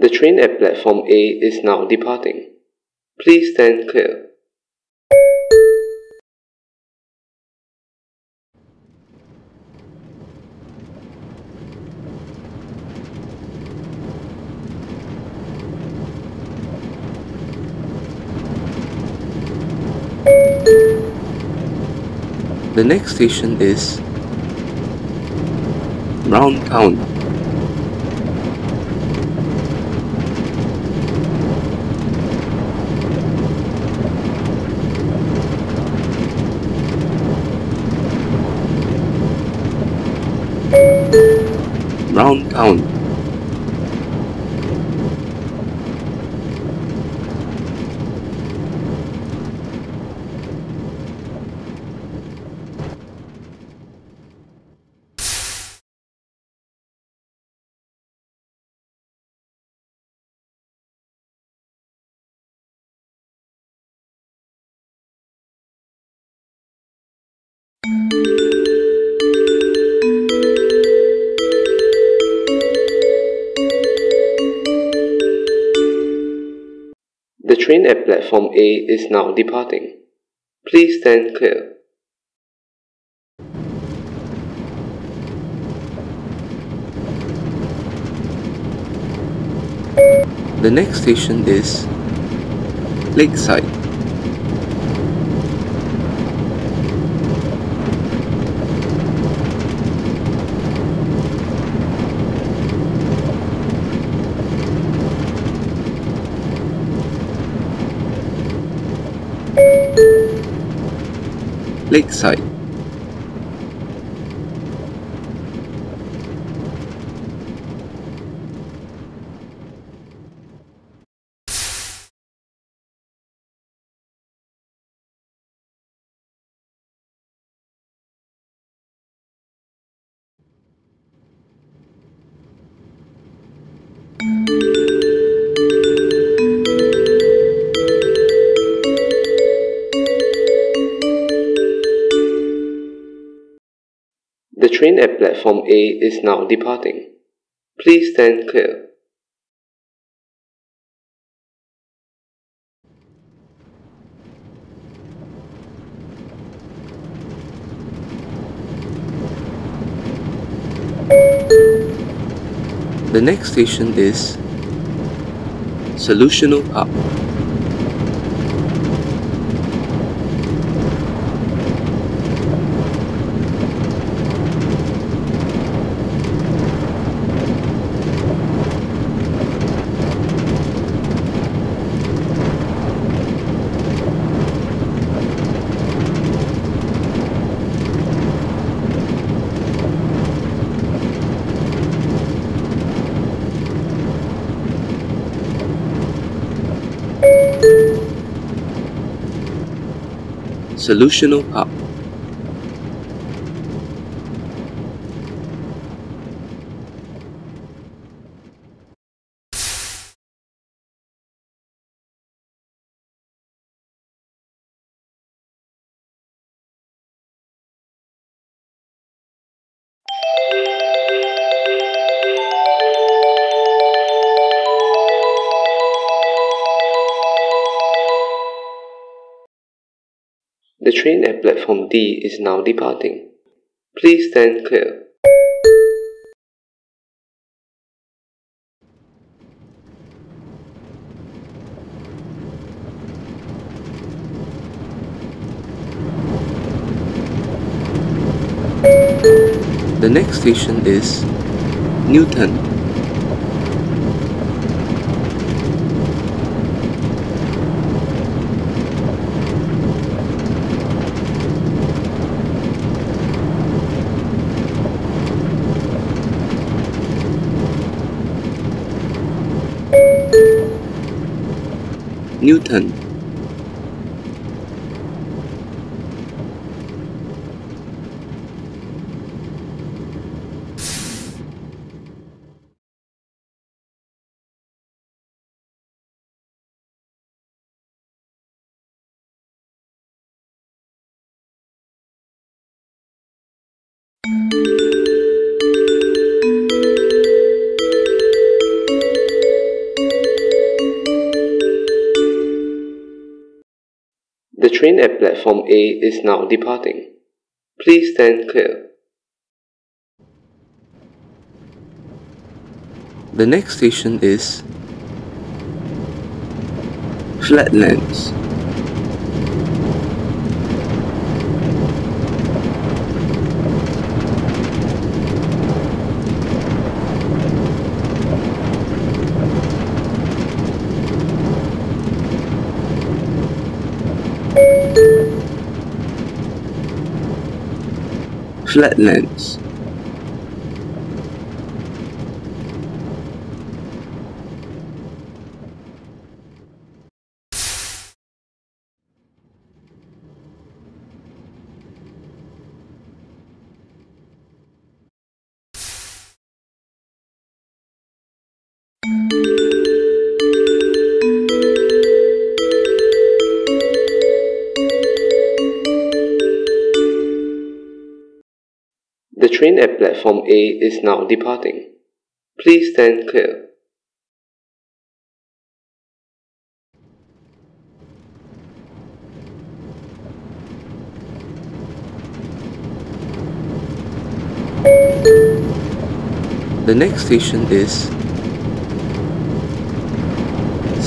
The train at platform A is now departing. Please stand clear. The next station is Round Town. Town. Train at platform A is now departing. Please stand clear. The next station is Lakeside. Lakeside. The train at platform A is now departing. Please stand clear. The next station is Solutional Park. Solutional Park. The train at platform D is now departing. Please stand clear. The next station is Newton. Newton. The train at platform A is now departing. Please stand clear. The next station is Flatlands. Flatlands. The train at platform A is now departing. Please stand clear. The next station is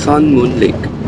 Sun Moon Lake.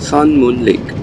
Sun Moon Lake.